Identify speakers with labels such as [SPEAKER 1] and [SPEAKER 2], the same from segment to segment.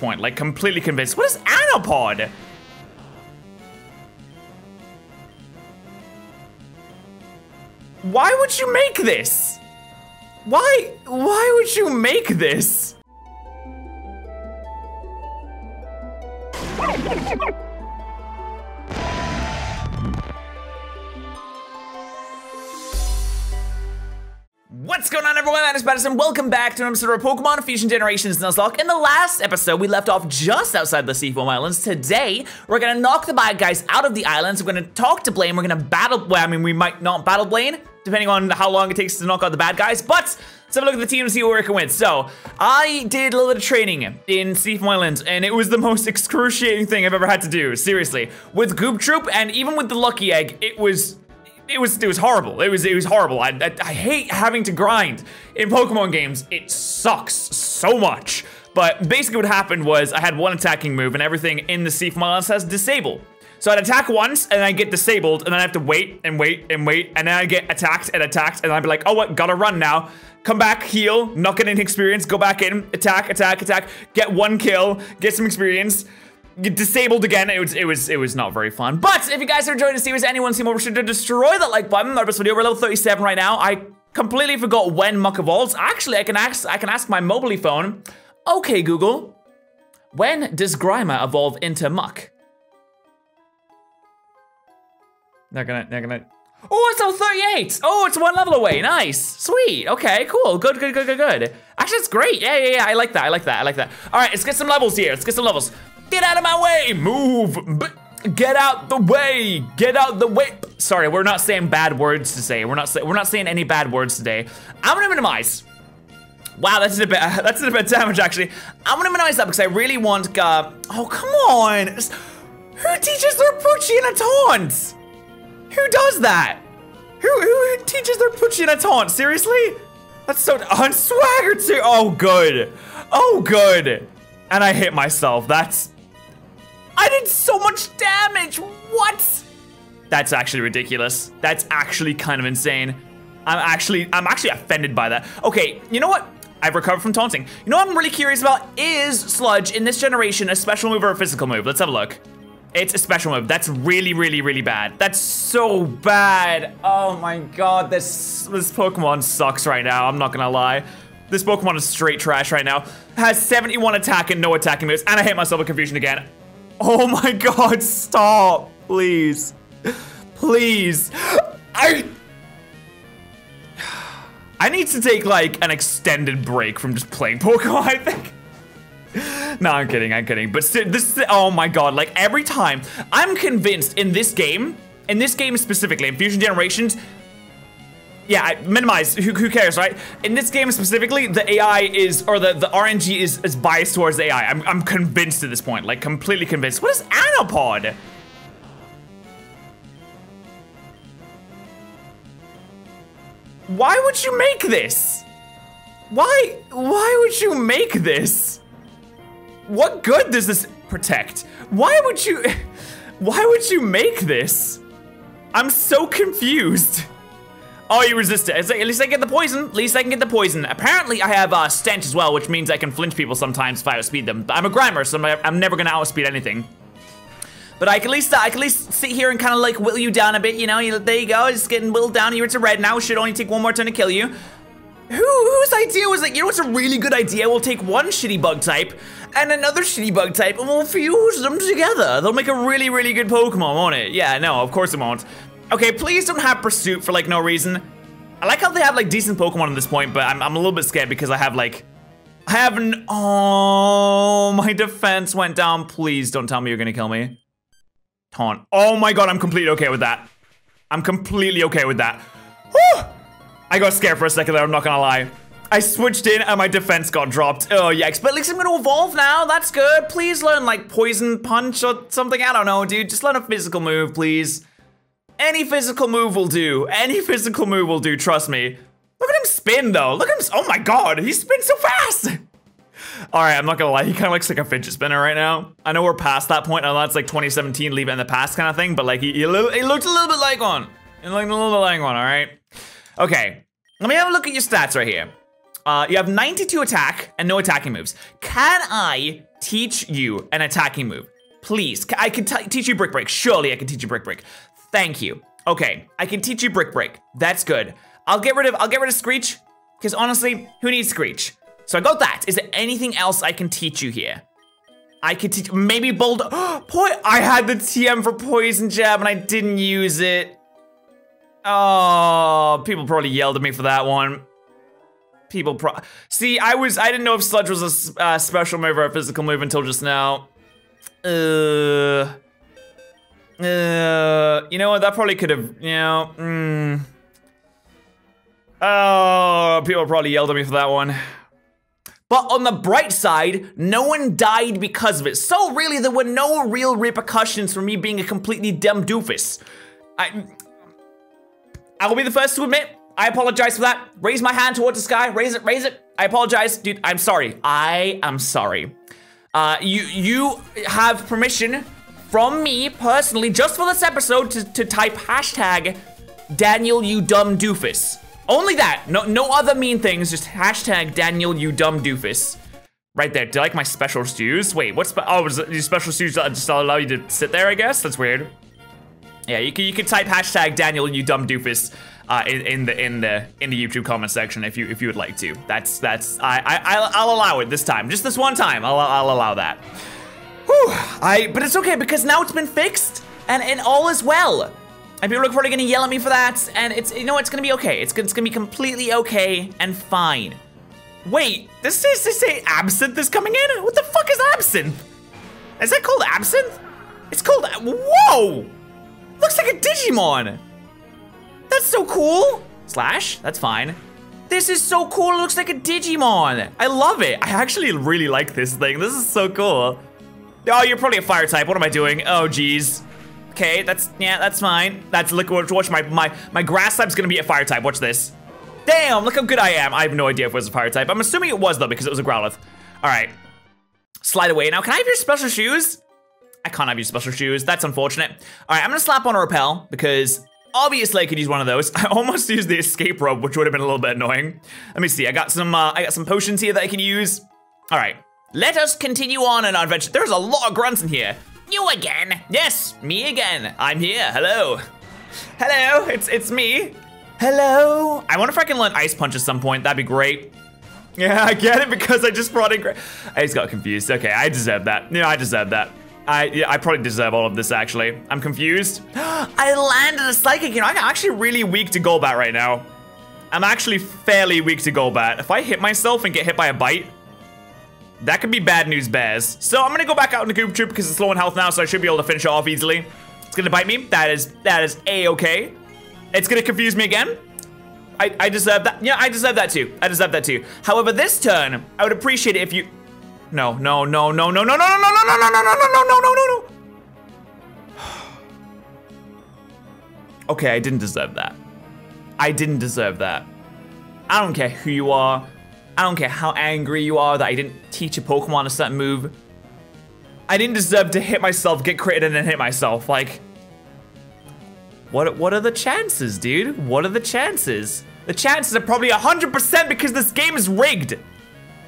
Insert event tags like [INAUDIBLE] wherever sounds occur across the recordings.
[SPEAKER 1] point, like completely convinced. What is Anapod? Why would you make this? Why, why would you make this? What's going on everyone, that is Madison. Welcome back to an episode of Pokemon Fusion Generations Nuzlocke. In the last episode, we left off just outside the Seafoam Islands. Today, we're gonna knock the bad guys out of the islands. We're gonna talk to Blaine. We're gonna battle, well, I mean, we might not battle Blaine, depending on how long it takes to knock out the bad guys, but let's have a look at the team and see what we're working with. So, I did a little bit of training in Seafoam Islands, and it was the [LAUGHS] most excruciating thing I've ever had to do, seriously. With Goop Troop, and even with the Lucky Egg, it was it was it was horrible. It was it was horrible. I, I, I hate having to grind in Pokemon games. It sucks so much. But basically what happened was I had one attacking move and everything in the Seafoam Islands has disable. So I'd attack once and I get disabled and then I have to wait and wait and wait and then I get attacked and attacked and I'd be like, oh what, gotta run now. Come back, heal, not get any experience, go back in, attack, attack, attack, get one kill, get some experience disabled again. It was it was it was not very fun. But if you guys are enjoying the series, anyone seem more sure to destroy that like button. Our best video. We're level 37 right now. I completely forgot when Muk evolves. Actually, I can ask I can ask my mobile phone. Okay, Google. When does Grimer evolve into Muk? They're gonna they're gonna Oh, it's level 38! Oh, it's one level away. Nice. Sweet. Okay, cool. Good, good, good, good, good. Actually, it's great. Yeah, yeah, yeah. I like that. I like that. I like that. All right, let's get some levels here. Let's get some levels. Get out of my way. Move. Get out the way. Get out the way. Sorry, we're not saying bad words to say. We're not say, we're not saying any bad words today. I'm gonna minimize. Wow, that's a bit [LAUGHS] that's a bit damage actually. I'm gonna minimize that because I really want. Uh, oh come on! Who teaches their Pucci a taunt? Who does that? Who, who teaches their Pucci a taunt? Seriously? That's so [LAUGHS] on swagger too. Oh good. Oh good. And I hit myself. That's I did so much damage. What? That's actually ridiculous. That's actually kind of insane. I'm actually I'm actually offended by that. Okay, you know what? I've recovered from taunting. You know what I'm really curious about? Is Sludge in this generation a special move or a physical move? Let's have a look. It's a special move. That's really, really, really bad. That's so bad. Oh my god, this this Pokemon sucks right now. I'm not gonna lie. This Pokemon is straight trash right now. Has 71 attack and no attacking moves, and I hit myself with confusion again. Oh my god, stop. Please. Please. I... I need to take like an extended break from just playing Pokemon, I think no, I'm kidding, I'm kidding. But this, oh my god, like every time, I'm convinced in this game, in this game specifically, in Fusion Generations, yeah, minimize, who, who cares, right? In this game specifically, the AI is, or the, the RNG is, is biased towards the AI. I'm, I'm convinced at this point, like completely convinced. What is Anapod? Why would you make this? Why, why would you make this? What good does this protect? Why would you, [LAUGHS] why would you make this? I'm so confused. Oh, you resist it. At least I get the poison. At least I can get the poison. Apparently, I have uh, stench as well, which means I can flinch people sometimes if I outspeed them. But I'm a Grimer, so I'm, never gonna outspeed anything. But I can at least uh, I can at least sit here and kind of like whittle you down a bit. You know, you, there you go. Just getting whittled down. You're to red now. Should only take one more turn to kill you. Who whose idea was like, you know what's a really good idea? We'll take one shitty bug type and another shitty bug type and we'll fuse them together. They'll make a really, really good Pokemon, won't it? Yeah, no, of course it won't. Okay, please don't have Pursuit for like no reason. I like how they have like decent Pokemon at this point, but I'm, I'm a little bit scared because I have like, I have an, oh, my defense went down. Please don't tell me you're gonna kill me. Taunt. Oh my god, I'm completely okay with that. I'm completely okay with that. Whew! I got scared for a second there, I'm not gonna lie. I switched in and my defense got dropped. Oh, yikes. But at least I'm gonna evolve now. That's good. Please learn like Poison Punch or something. I don't know, dude. Just learn a physical move, please. Any physical move will do. Any physical move will do, trust me. Look at him spin, though. Look at him. Oh my god, he spins so fast. [LAUGHS] All right, I'm not gonna lie. He kind of looks like a fidget spinner right now. I know we're past that point. I know it's like 2017, leave it in the past kind of thing, but like he, he, he looked a little bit like one. He looked a little bit like one, all right? Okay, let me have a look at your stats right here. Uh, you have 92 attack and no attacking moves. Can I teach you an attacking move? Please, I can teach you Brick Break. Surely I can teach you Brick Break. Thank you. Okay, I can teach you Brick Break. That's good. I'll get rid of I'll get rid of Screech, because honestly, who needs Screech? So I got that. Is there anything else I can teach you here? I could teach maybe bold. [GASPS] Boy, I had the TM for Poison Jab and I didn't use it. Oh, people probably yelled at me for that one. People pro- See, I was- I didn't know if Sludge was a uh, special move or a physical move until just now. Uh... Uh, you know what? That probably could have, you know, mm. Oh, people probably yelled at me for that one. But on the bright side, no one died because of it. So really, there were no real repercussions for me being a completely dumb doofus. I, I will be the first to admit, I apologize for that. Raise my hand towards the sky, raise it, raise it. I apologize, dude, I'm sorry. I am sorry. Uh, you, you have permission from me personally, just for this episode, to, to type hashtag Daniel, you dumb doofus. Only that, no, no other mean things, just hashtag Daniel, you dumb doofus. Right there, do you like my special shoes? Wait, what's, oh, is your special shoes just allow you to sit there, I guess? That's weird. Yeah, you can, you can type hashtag Daniel, you dumb doofus. Uh, in, in, the in the in the YouTube comment section if you if you would like to. That's that's I I I'll, I'll allow it this time, just this one time. I'll I'll allow that. Whew, I, but it's okay because now it's been fixed and, and all is well. And people are probably gonna yell at me for that, and it's, you know, it's gonna be okay. It's, it's gonna be completely okay and fine. Wait, this is, this say absinthe is coming in? What the fuck is absinthe? Is that called absinthe? It's called, whoa! Looks like a Digimon. That's so cool. Slash, that's fine. This is so cool, it looks like a Digimon. I love it. I actually really like this thing. This is so cool. Oh, you're probably a fire type. What am I doing? Oh, geez. Okay, that's, yeah, that's fine. That's, look, watch my, my, my grass type's gonna be a fire type. Watch this. Damn, look how good I am. I have no idea if it was a fire type. I'm assuming it was, though, because it was a Growlithe. All right. Slide away. Now, can I have your special shoes? I can't have your special shoes. That's unfortunate. All right, I'm gonna slap on a repel because obviously I could use one of those. [LAUGHS] I almost used the escape rope, which would have been a little bit annoying. Let me see. I got some. Uh, I got some potions here that I can use. All right. Let us continue on in our adventure. There's a lot of grunts in here. You again? Yes, me again. I'm here. Hello. Hello, it's it's me. Hello. I wonder if I can learn Ice Punch at some point. That'd be great. Yeah, I get it because I just brought in. I just got confused. Okay, I deserve that. Yeah, I deserve that. I yeah, I probably deserve all of this actually. I'm confused. [GASPS] I landed a psychic. You know, I'm actually really weak to Golbat right now. I'm actually fairly weak to Golbat. If I hit myself and get hit by a bite, that could be bad news bears. So I'm gonna go back out in the Goop Troop because it's low in health now, so I should be able to finish it off easily. It's gonna bite me. That is that is a-okay. It's gonna confuse me again. I, I deserve that. Yeah, I deserve that too. I deserve that too. However, this turn, I would appreciate it if you... No, no, no, no, no, no, no, no, no, no, no, no, no, no, no, no, no, no, no. Okay, I didn't deserve that. I didn't deserve that. I don't care who you are. I don't care how angry you are that I didn't teach a Pokemon a certain move. I didn't deserve to hit myself, get critted, and then hit myself. Like, what, what are the chances, dude? What are the chances? The chances are probably 100% because this game is rigged.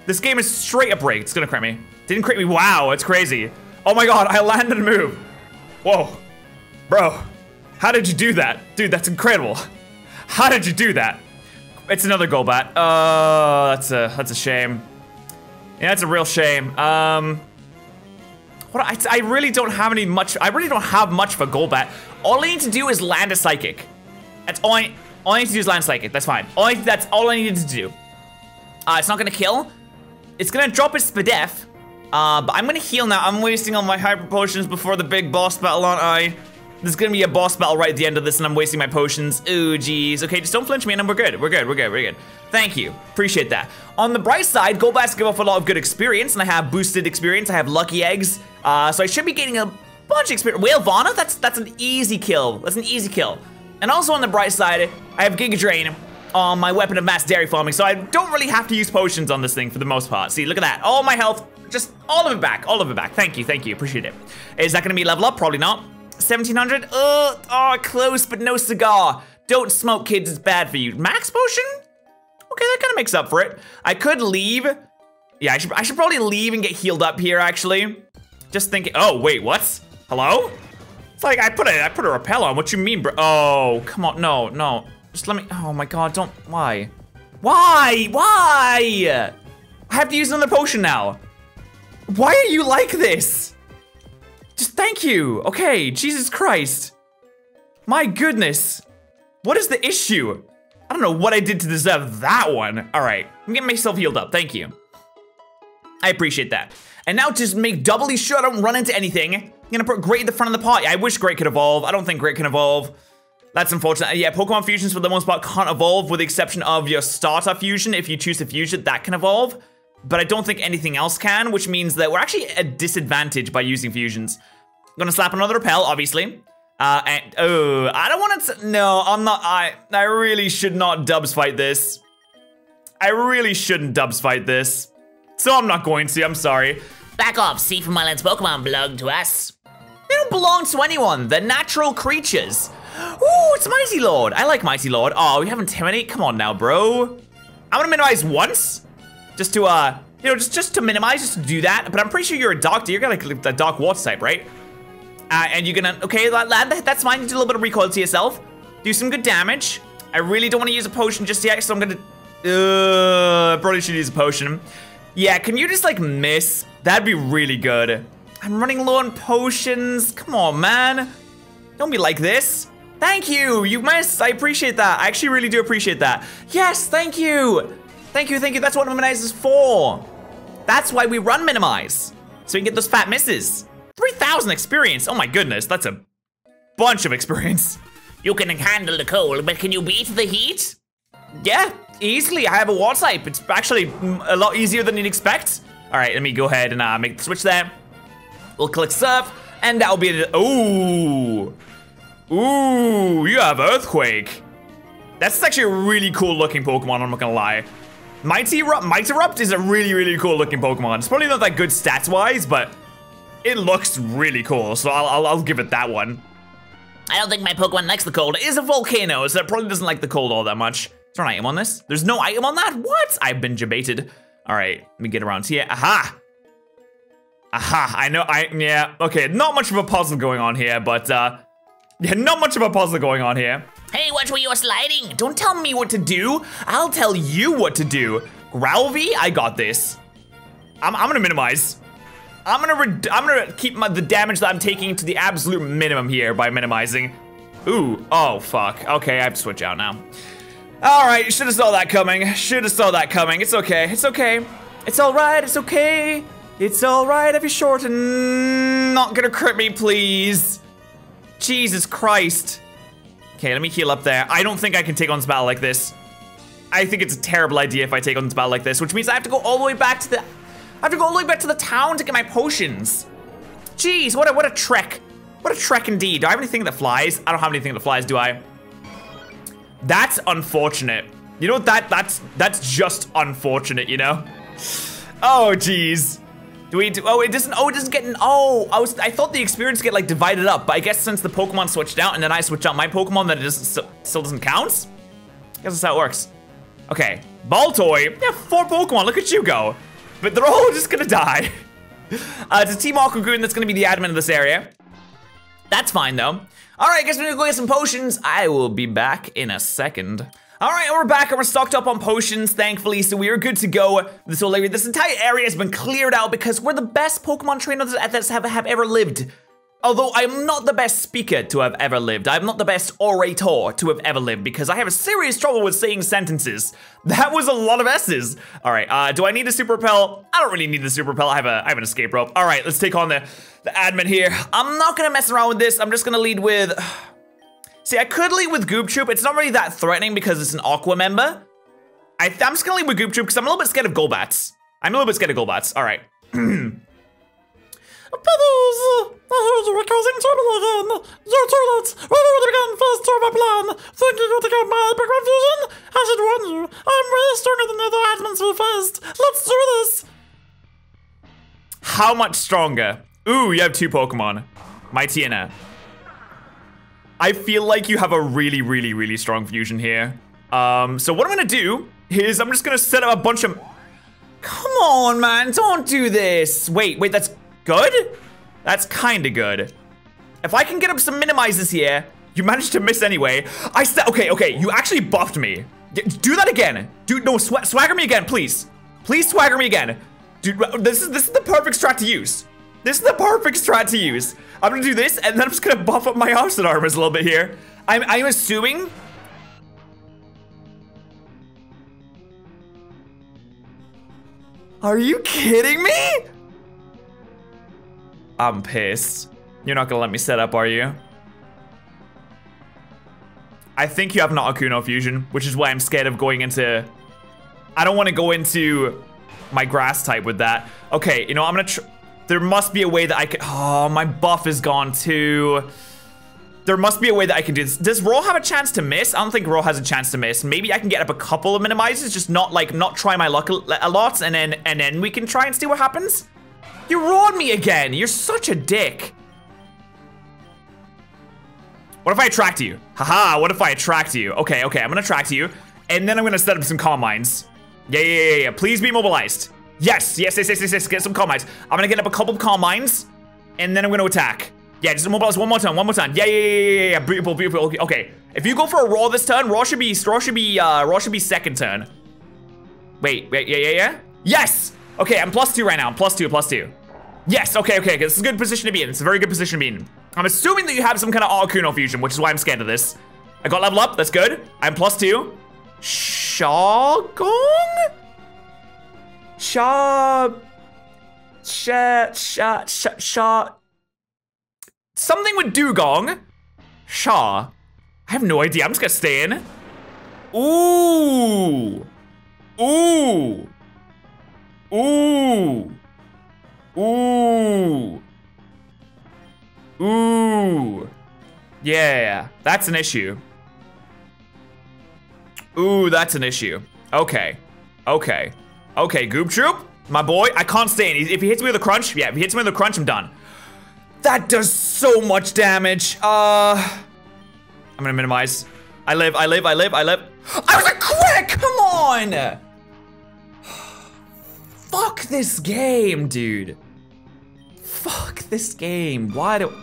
[SPEAKER 1] This game is straight up rigged. It's gonna crit me. Didn't crit me. Wow, it's crazy. Oh my god, I landed a move. Whoa. Bro, how did you do that? Dude, that's incredible. How did you do that? It's another Golbat. Oh, that's a that's a shame. Yeah, that's a real shame. Um, what I, I really don't have any much. I really don't have much for Golbat. All I need to do is land a Psychic. That's all I. All I need to do is land Psychic. That's fine. All I, that's all I needed to do. Uh, it's not gonna kill. It's gonna drop its Spadef. Uh, but I'm gonna heal now. I'm wasting all my Hyper Potions before the big boss battle, aren't I? There's gonna be a boss battle right at the end of this and I'm wasting my potions. Ooh, geez. Okay, just don't flinch me and we're good. We're good, we're good, we're good. Thank you, appreciate that. On the bright side, Golbats give off a lot of good experience and I have boosted experience, I have lucky eggs. Uh, so I should be getting a bunch of experience. Whale Vana, that's, that's an easy kill. That's an easy kill. And also on the bright side, I have Giga Drain on my weapon of mass dairy farming, so I don't really have to use potions on this thing for the most part. See, look at that. All my health, just all of it back, all of it back. Thank you, thank you, appreciate it. Is that gonna be level up? Probably not. 1700? Oh, uh, oh, close, but no cigar. Don't smoke, kids, it's bad for you. Max potion? Okay, that kind of makes up for it. I could leave. Yeah, I should, I should probably leave and get healed up here, actually. Just thinking, oh, wait, what? Hello? It's like I put a, I put a repel on, what you mean, bro? Oh, come on, no, no. Just let me, oh my God, don't, why? Why, why? I have to use another potion now. Why are you like this? Just thank you, okay, Jesus Christ. My goodness. What is the issue? I don't know what I did to deserve that one. All right, I'm getting myself healed up, thank you. I appreciate that. And now just make doubly sure I don't run into anything. I'm gonna put Great at the front of the party. I wish Great could evolve. I don't think Great can evolve. That's unfortunate. Yeah, Pokemon fusions for the most part can't evolve with the exception of your starter fusion. If you choose to fuse it, that can evolve. But I don't think anything else can, which means that we're actually at a disadvantage by using fusions. I'm gonna slap another repel, obviously. Uh, and, oh, I don't want to, no, I'm not, I, I really should not dubs fight this. I really shouldn't dubs fight this. So I'm not going to, I'm sorry.
[SPEAKER 2] Back off, Seafoam Islands Pokemon belong to us.
[SPEAKER 1] They don't belong to anyone, they're natural creatures. Ooh, it's Mighty Lord. I like Mighty Lord. Oh, we have Intimidate? Come on now, bro. I'm gonna minimize once, just to, uh, you know, just, just to minimize, just to do that. But I'm pretty sure you're a doctor. You're gonna like a dark water type, right? Uh, and you're gonna, okay, lad, that's fine. You do a little bit of recoil to yourself. Do some good damage. I really don't want to use a potion just yet, so I'm gonna, uh, probably should use a potion. Yeah, can you just like miss? That'd be really good. I'm running low on potions. Come on, man. Don't be like this. Thank you, you missed. I appreciate that. I actually really do appreciate that. Yes, thank you. Thank you, thank you. That's what minimize is for. That's why we run minimize. So we can get those fat misses. 3,000 experience. Oh my goodness, that's a bunch of experience. [LAUGHS]
[SPEAKER 2] You can handle the cold, but can you beat the heat?
[SPEAKER 1] Yeah, easily. I have a water type. It's actually a lot easier than you'd expect. All right, let me go ahead and uh, make the switch there. We'll click surf, and that'll be it. Ooh. Ooh, you have Earthquake. That's actually a really cool looking Pokemon, I'm not gonna lie. Mighty Erupt, Mighty Erupt is a really, really cool looking Pokemon. It's probably not that good stats-wise, but it looks really cool, so I'll, I'll, I'll, give it that one.
[SPEAKER 2] I don't think my Pokemon likes the cold. It is a volcano, so it probably doesn't like the cold all that much. Is there an item on this? There's no item on that? What? I've been debated. All right, let me get around here. Aha! Aha, I know, I, yeah, okay, not much of a puzzle going on here, but, uh, yeah, not much of a puzzle going on here. Hey, watch where you're sliding.
[SPEAKER 1] Don't tell me what to do. I'll tell you what to do. Growlithe, I got this. I'm, I'm gonna minimize. I'm gonna I'm gonna keep my, the damage that I'm taking to the absolute minimum here by minimizing. Ooh, oh fuck. Okay, I have to switch out now. All right, you should have saw that coming. Should have saw that coming. It's okay. It's okay. It's all right. It's okay. It's all right if you're short and not gonna crit me, please. Jesus Christ. Okay, let me heal up there. I don't think I can take on this battle like this. I think it's a terrible idea if I take on this battle like this, which means I have to go all the way back to the... I have to go all the way back to the town to get my potions. Jeez, what a, what a trek. What a trek indeed. Do I have anything that flies? I don't have anything that flies, do I? That's unfortunate. You know, that that's that's just unfortunate, you know? Oh, jeez. Do we do, oh, it doesn't, oh, it doesn't get, oh, I was, I thought the experience get like divided up, but I guess since the Pokemon switched out and then I switched out my Pokemon, that it doesn't, still doesn't count? I guess that's how it works. Okay, Baltoy, yeah, four Pokemon, look at you go. But they're all [LAUGHS] just gonna die. [LAUGHS] Uh, it's a Team Aquagoon that's gonna be the admin of this area. That's fine though. All right, guess we're gonna go get some potions. I will be back in a second. All right, and we're back and we're stocked up on potions, thankfully, so we are good to go. This whole area, this entire area has been cleared out because we're the best Pokemon trainers that have, have ever lived. Although I'm not the best speaker to have ever lived, I'm not the best orator to have ever lived because I have a serious trouble with saying sentences. [LAUGHS] That was a lot of S's. All right, uh, do I need a super repel? I don't really need the super repel. I have a, I have an escape rope. All right, let's take on the, the admin here. I'm not gonna mess around with this. I'm just gonna lead with [SIGHS] See, I could lead with Goop Troop. It's not really that threatening because it's an Aqua member. I, am just gonna lead with Goop Troop because I'm a little bit scared of Golbats. I'm a little bit scared of Golbats. All right. Pebbles, I heard you were causing trouble again. Your toilets, to begin two of my plan. Think you to get my Pokemon fusion? I should warn you, I'm way stronger than the other admins faced. Let's do this. How much stronger? Ooh, you have two Pokemon. Mightyena. I feel like you have a really, really, really strong fusion here. Um, so what I'm gonna do is I'm just gonna set up a bunch of... Come on, man, don't do this. Wait, wait, that's good? That's kinda good. If I can get up some minimizes here, you managed to miss anyway. I said, okay, okay, you actually buffed me. Do that again. Dude, no, sw swagger me again, please. Please swagger me again. Dude, this is this is the perfect strat to use. This is the perfect strat to use. I'm gonna do this, and then I'm just gonna buff up my opposite armors a little bit here. I'm I'm assuming. Are you kidding me? I'm pissed. You're not gonna let me set up, are you? I think you have an Articuno fusion, which is why I'm scared of going into... I don't want to go into my grass type with that. Okay, you know, I'm gonna There must be a way that I can- Oh, my buff is gone too. There must be a way that I can do this. Does Roar have a chance to miss? I don't think Roar has a chance to miss. Maybe I can get up a couple of minimizes, just not like, not try my luck a, lot, and then, and then we can try and see what happens. You roared me again. You're such a dick. What if I attract you? Haha, what if I attract you? Okay, okay, I'm gonna attract you. And then I'm gonna set up some calm minds. Yeah, yeah, yeah, yeah, please be mobilized. Yes, yes, yes, yes, yes, yes, get some calm minds. I'm gonna get up a couple of calm minds. And then I'm gonna attack. Yeah, just mobilize one more time, one more time. Yeah, yeah, yeah, yeah, yeah, beautiful, beautiful. Okay, okay. If you go for a roll this turn, roll should be, roll should be, uh, roll should be second turn. Wait, wait, yeah, yeah, yeah? Yes! Okay, I'm plus two right now, I'm plus two, plus two. Yes, okay, okay, this is a good position to be in. It's a very good position to be in. I'm assuming that you have some kind of Articuno fusion, which is why I'm scared of this. I got level up, that's good. I'm plus two. Shagong? Sha... Sha... Sha... Sha... Sha... Something with Dewgong. Sha. I have no idea, I'm just gonna stay in. Ooh. Ooh. Ooh. Ooh. Ooh. Yeah, that's an issue. Ooh, that's an issue. Okay. Okay. Okay, Goop Troop, my boy, I can't stand. If he hits me with a crunch, yeah, if he hits me with a crunch, I'm done. That does so much damage. Uh, I'm gonna minimize. I live, I live, I live, I live. I was a quick, come on! [SIGHS] Fuck this game, dude. Fuck this game. Why do... [SIGHS]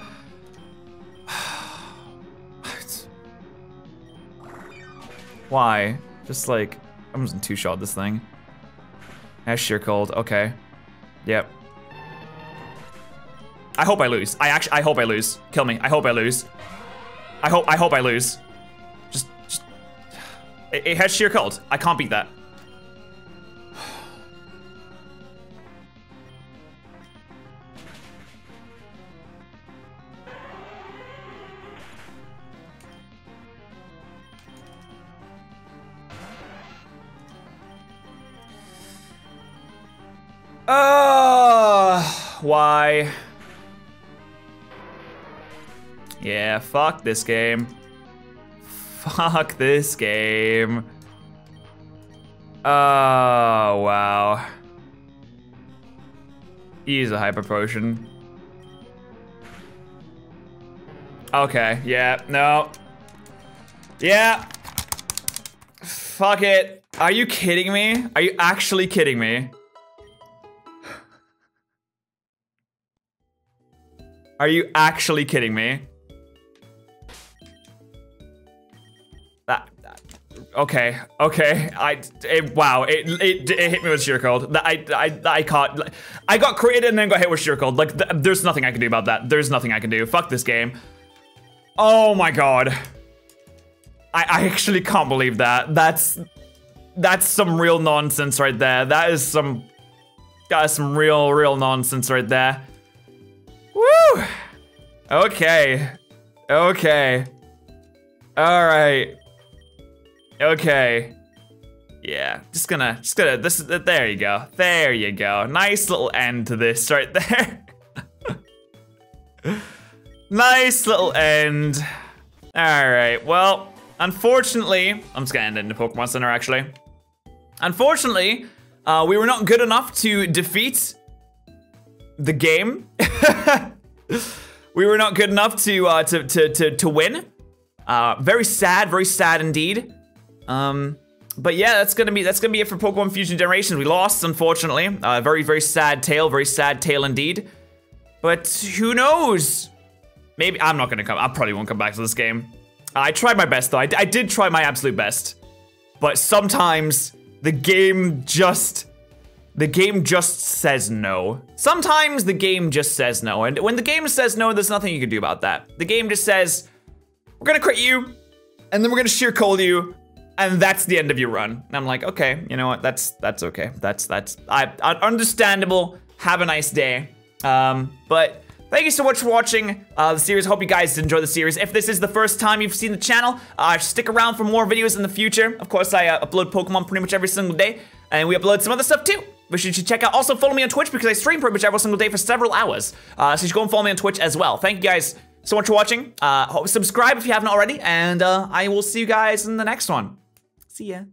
[SPEAKER 1] Why? Just like, I'm just two-shot this thing. That's sheer cold, okay. Yep. I hope I lose. I actually, I hope I lose. Kill me. I hope I lose. I hope, I hope I lose. Just, just. [SIGHS] It, it has sheer cold. I can't beat that. Why? Yeah, fuck this game. Fuck this game. Oh, wow. Use a hyper potion. Okay, yeah, no. Yeah. Fuck it. Are you kidding me? Are you actually kidding me? Are you actually kidding me? That, that okay, okay. I it, wow. It, it, it hit me with sheer cold. I I I caught. I got created and then got hit with sheer cold. Like th there's nothing I can do about that. There's nothing I can do. Fuck this game. Oh my god. I I actually can't believe that. That's that's some real nonsense right there. That is some that is some real real nonsense right there. Woo! Okay. Okay. All right. Okay. Yeah, just gonna, just gonna, this is, there you go. There you go. Nice little end to this right [LAUGHS] there. nice little end. All right, well, unfortunately, I'm just gonna end it in the Pokemon Center actually. Unfortunately, uh, we were not good enough to defeat the game. [LAUGHS] we were not good enough to uh, to, to to to win. Uh, very sad, very sad indeed. Um, but yeah, that's gonna be that's gonna be it for Pokemon Fusion Generations. We lost, unfortunately. Uh, very very sad tale, very sad tale indeed. But who knows? Maybe I'm not gonna come. I probably won't come back to this game. I tried my best though. I, I did try my absolute best. But sometimes the game just the game just says no. Sometimes the game just says no. And when the game says no, there's nothing you can do about that. The game just says, we're gonna crit you, and then we're gonna sheer cold you, and that's the end of your run. And I'm like, okay, you know what? That's that's okay. That's that's I, I understandable. Have a nice day. Um, but Thank you so much for watching uh, the series. Hope you guys enjoy the series. If this is the first time you've seen the channel, uh, stick around for more videos in the future. Of course, I uh, upload Pokemon pretty much every single day, and we upload some other stuff too which you should check out. Also, follow me on Twitch because I stream pretty much every single day for several hours. Uh, so you should go and follow me on Twitch as well. Thank you guys so much for watching. Uh, subscribe if you haven't already, and uh, I will see you guys in the next one. See ya.